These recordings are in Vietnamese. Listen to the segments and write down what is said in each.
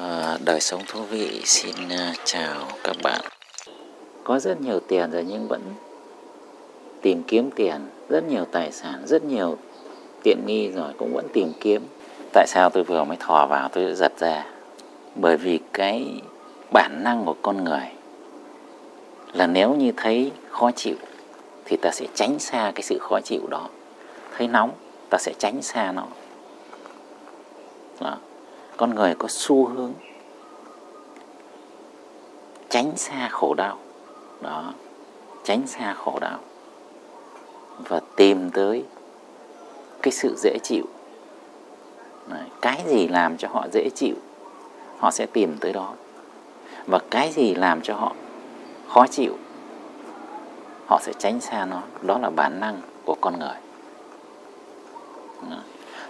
À, đời sống thú vị. Xin ờ, chào các bạn. Có rất nhiều tiền rồi nhưng vẫn tìm kiếm tiền. Rất nhiều tài sản rất nhiều tiện nghi rồi cũng vẫn tìm kiếm. Tại sao tôi vừa mới thò vào tôi giật ra? Bởi vì cái bản năng của con người là nếu như thấy khó chịu thì ta sẽ tránh xa cái sự khó chịu đó. Thấy nóng ta sẽ tránh xa nó. Đó con người có xu hướng tránh xa khổ đau. Đó tránh xa khổ đau và tìm tới cái sự dễ chịu. Đấy, cái gì làm cho họ dễ chịu họ sẽ tìm tới đó. Và cái gì làm cho họ khó chịu họ sẽ tránh xa nó. Đó là bản năng của con người.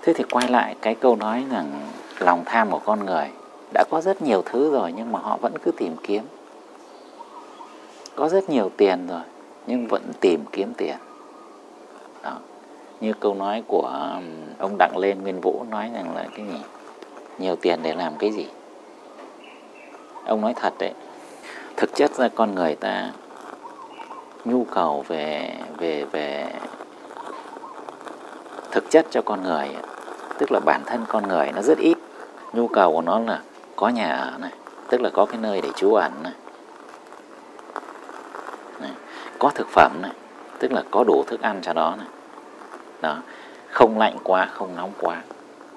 Thế thì quay lại cái câu nói rằng lòng tham của con người đã có rất nhiều thứ rồi nhưng mà họ vẫn cứ tìm kiếm. Có rất nhiều tiền rồi nhưng vẫn tìm kiếm tiền. Đó. Như câu nói của um, ông đặng lên nguyên vũ nói rằng là cái gì? Nhiều tiền để làm cái gì? Ông nói thật đấy. Thực chất ra con người ta nhu cầu về về về thực chất cho con người, tức là bản thân con người nó rất ít nhu cầu của nó là có nhà ở này tức là có cái nơi để trú ẩn này, này có thực phẩm này tức là có đủ thức ăn cho đó này. Đó không lạnh quá không nóng quá.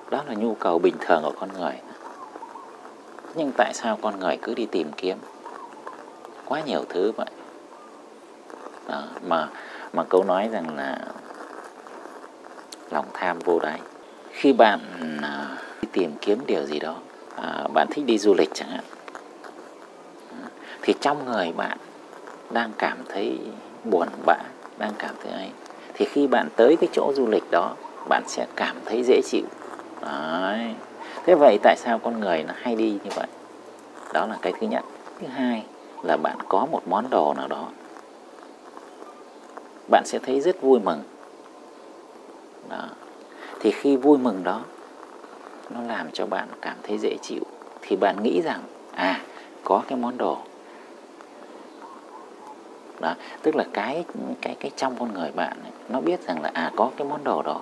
Đó là nhu cầu bình thường của con người. Nhưng tại sao con người cứ đi tìm kiếm? Quá nhiều thứ vậy. Đó, mà mà câu nói rằng là lòng tham vô đáy. Khi bạn à, đi tìm kiếm điều gì đó. À, bạn thích đi du lịch chẳng hạn. Thì trong người bạn đang cảm thấy buồn bã đang cảm thấy ấy thì khi bạn tới cái chỗ du lịch đó bạn sẽ cảm thấy dễ chịu. Đấy. thế vậy tại sao con người nó hay đi như vậy? Đó là cái thứ nhất. Thứ hai là bạn có một món đồ nào đó bạn sẽ thấy rất vui mừng. Đó. thì khi vui mừng đó nó làm cho bạn cảm thấy dễ chịu. Thì bạn nghĩ rằng à có cái món đồ. Đó tức là cái cái cái trong con người bạn ấy, nó biết rằng là à có cái món đồ đó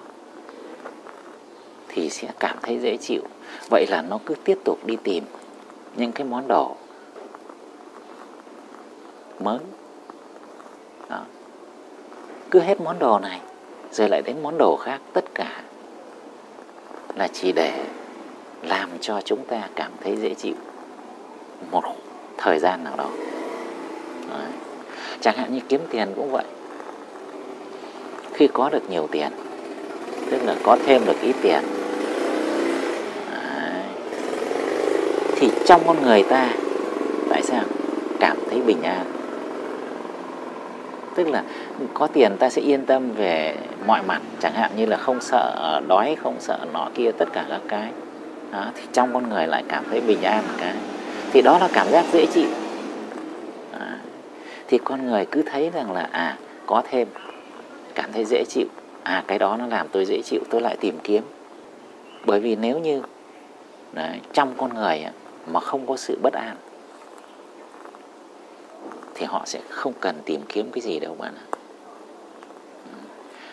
thì sẽ cảm thấy dễ chịu. Vậy là nó cứ tiếp tục đi tìm những cái món đồ mới. Đó. cứ hết món đồ này rồi lại đến món đồ khác tất cả là chỉ để làm cho chúng ta cảm thấy dễ chịu một thời gian nào đó Đấy. chẳng hạn như kiếm tiền cũng vậy khi có được nhiều tiền, tức là có thêm được ít tiền, Đấy. thì trong con người ta tại sao cảm thấy bình an tức là có tiền ta sẽ yên tâm về mọi mặt chẳng hạn như là không sợ đói không sợ nọ kia tất cả các cái. Đó, thì trong con người lại cảm thấy bình an một cái. Thì đó là cảm giác dễ chịu. Đó. thì con người cứ thấy rằng là à có thêm cảm thấy dễ chịu. À cái đó nó làm tôi dễ chịu tôi lại tìm kiếm. Bởi vì nếu như đấy, trong con người mà không có sự bất an thì họ sẽ không cần tìm kiếm cái gì đâu bạn ạ.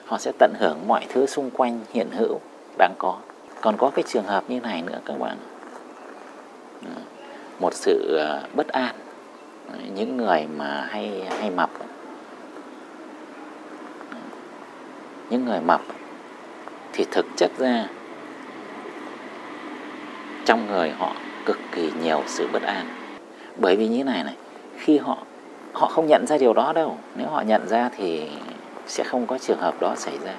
Họ sẽ tận hưởng mọi thứ xung quanh hiện hữu đang có. Còn có cái trường hợp như này nữa các bạn. Một sự ờ, bất an. Những người mà hay hay mập. Những người mập thì thực chất ra trong người họ cực kỳ nhiều sự bất an. Bởi vì như này này, khi họ họ không nhận ra điều đó đâu. Nếu họ nhận ra thì sẽ không có trường hợp đó xảy ra.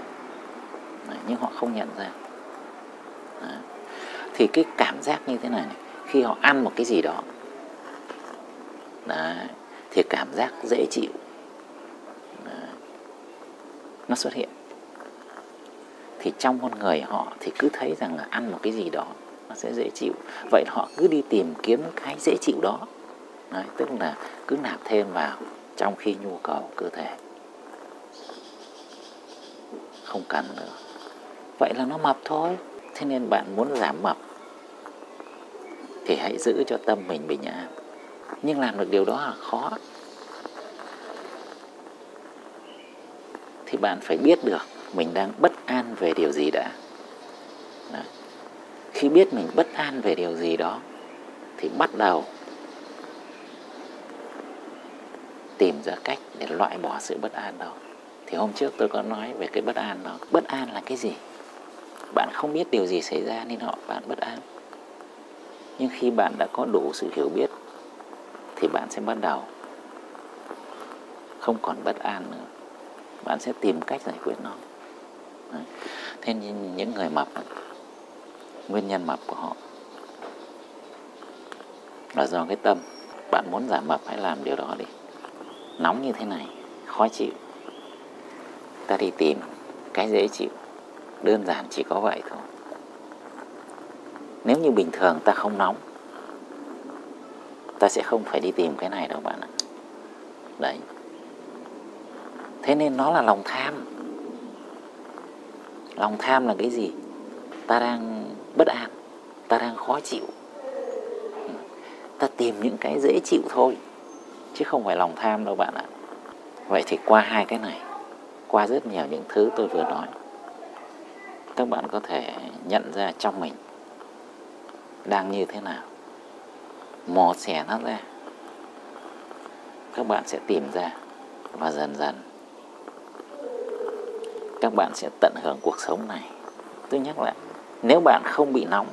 Đấy, nhưng họ không nhận ra. Đấy. thì cái cảm giác như thế này, này khi họ ăn một cái gì đó Đấy, thì cảm giác dễ chịu. Đấy. nó xuất hiện. Thì trong con người họ thì cứ thấy rằng là ăn một cái gì đó nó sẽ dễ chịu. Vậy họ cứ đi tìm kiếm cái dễ chịu đó. Đấy, tức là cứ nạp thêm vào trong khi nhu cầu cơ thể. Không cần nữa. Vậy là nó mập thôi. Thế nên bạn muốn giảm mập thì hãy giữ cho tâm mình bình an. Nhưng làm được điều đó là khó. Thì bạn phải biết được mình đang bất an về điều gì đã. Đấy. khi biết mình bất an về điều gì đó thì bắt đầu tìm ra cách để loại bỏ sự bất an đó. Thì hôm trước tôi có nói về cái bất an đó. Bất an là cái gì? Bạn không biết điều gì xảy ra nên họ bạn bất an. Nhưng khi bạn đã có đủ sự hiểu biết, thì bạn sẽ bắt đầu. Không còn bất an nữa. Bạn sẽ tìm cách giải quyết nó. Thế nên những người mập, nguyên nhân mập của họ, là do cái tâm. Bạn muốn giảm mập, hãy làm điều đó đi nóng như thế này, khó chịu. Ta đi tìm, cái dễ chịu, đơn giản chỉ có vậy thôi. Nếu như bình thường ta không nóng, ta sẽ không phải đi tìm cái này đâu bạn ạ. Đấy. Thế nên nó là lòng tham. Lòng tham là cái gì? Ta đang bất an, ta đang khó chịu. Ta tìm những cái dễ chịu thôi chứ không phải lòng tham đâu bạn ạ. Vậy thì qua hai cái này, qua rất nhiều những thứ tôi vừa nói, các bạn có thể nhận ra trong mình đang như thế nào. Mò xẻ nó ra. Các bạn sẽ tìm ra và dần dần các bạn sẽ tận hưởng cuộc sống này. Tôi nhắc lại, nếu bạn không bị nóng,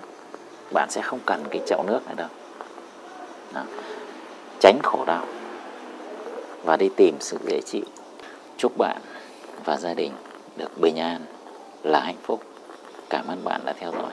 bạn sẽ không cần cái chậu nước này đâu. Đó. tránh khổ đau và đi tìm sự dễ chịu. Chúc bạn và gia đình được bình an. Là hạnh phúc. Cảm ơn bạn đã theo dõi.